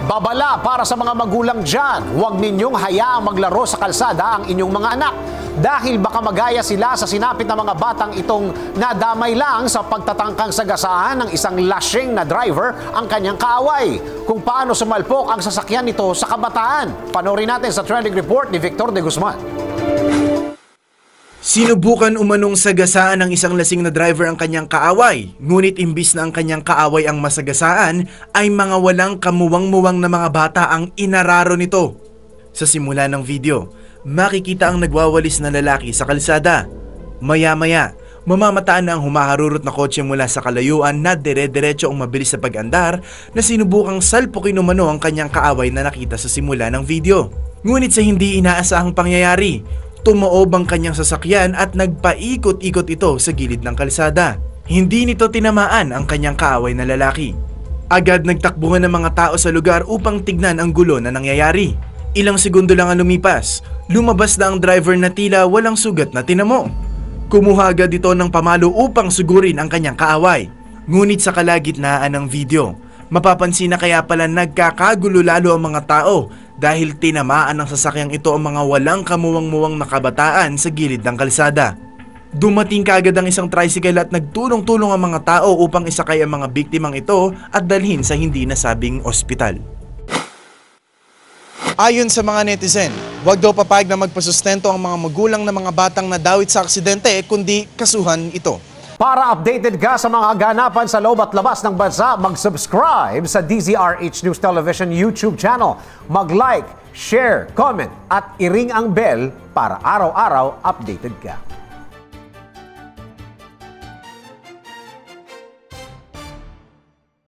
Babala para sa mga magulang dyan, huwag ninyong hayaang maglaro sa kalsada ang inyong mga anak. Dahil baka magaya sila sa sinapit ng mga batang itong nadamay lang sa pagtatangkang sagasaan ng isang lashing na driver ang kanyang kaaway. Kung paano sumalpok ang sasakyan nito sa kabataan. Panoorin natin sa trending report ni Victor de Guzman. Sinubukan umanong sagasaan ng isang lasing na driver ang kanyang kaaway, ngunit imbis na ang kanyang kaaway ang masagasaan, ay mga walang kamuwang-muwang na mga bata ang inararo nito. Sa simula ng video, makikita ang nagwawalis na lalaki sa kalsada. Maya-maya, mamamataan na ang humaharurot na kotse mula sa kalayuan na dire-diretso ang mabilis sa pag-andar na sinubukang salpukin umano ang kanyang kaaway na nakita sa simula ng video. Ngunit sa hindi inaasahang pangyayari, Tumoob ang kanyang sasakyan at nagpaikot-ikot ito sa gilid ng kalsada. Hindi nito tinamaan ang kanyang kaaway na lalaki. Agad nagtakbuhan ng mga tao sa lugar upang tignan ang gulo na nangyayari. Ilang segundo lang ang lumipas, lumabas na ang driver na tila walang sugat na tinamo. Kumuha agad ito ng pamalo upang sugurin ang kanyang kaaway. Ngunit sa kalagitnaan ng video, mapapansin na kaya pala nagkakagulo lalo ang mga tao dahil tinamaan ng sasakyang ito ang mga walang kamuwang-muwang na kabataan sa gilid ng kalsada. Dumating kaagad ang isang tricycle at nagtulong-tulong ang mga tao upang isakay ang mga biktimang ito at dalhin sa hindi nasabing ospital. Ayon sa mga netizen, huwag daw papayag na magpasustento ang mga magulang ng mga batang nadawit sa aksidente kundi kasuhan ito. Para updated ka sa mga ganapan sa loob at labas ng bansa, mag-subscribe sa DZRH News Television YouTube channel. Mag-like, share, comment at iring ang bell para araw-araw updated ka.